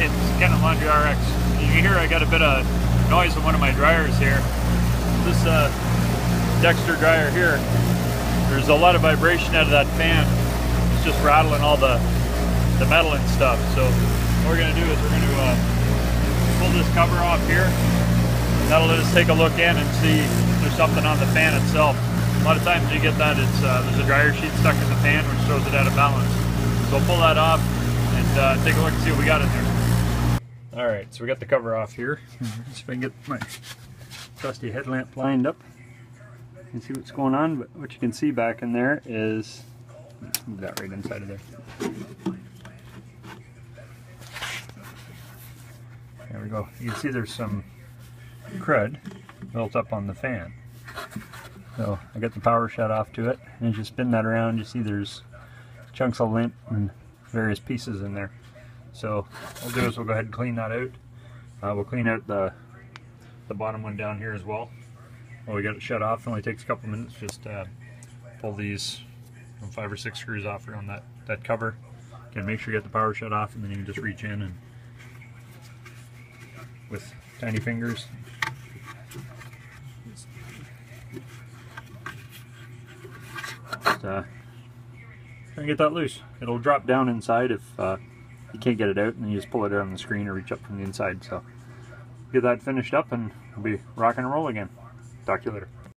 It's Ken Laundry RX. You hear I got a bit of noise in one of my dryers here. This uh, Dexter dryer here, there's a lot of vibration out of that fan. It's just rattling all the, the metal and stuff. So what we're gonna do is we're gonna uh, pull this cover off here. That'll let us take a look in and see if there's something on the fan itself. A lot of times you get that, it's uh, there's a dryer sheet stuck in the fan which throws it out of balance. So pull that off and uh, take a look and see what we got in there. All right, so we got the cover off here. See if I can get my trusty headlamp lined up and see what's going on. But what you can see back in there is, move that right inside of there. There we go. You can see there's some crud built up on the fan. So I got the power shut off to it, and as you spin that around, you see there's chunks of lint and various pieces in there. So what we'll do is we'll go ahead and clean that out. Uh, we'll clean out the the bottom one down here as well. Well, we got it shut off. It only takes a couple minutes. Just uh, pull these five or six screws off on that that cover. Again, make sure you get the power shut off, and then you can just reach in and with tiny fingers. Just, uh, try and get that loose. It'll drop down inside if uh, you can't get it out and you just pull it out on the screen or reach up from the inside. So get that finished up and we'll be rock and roll again. Talk to you later.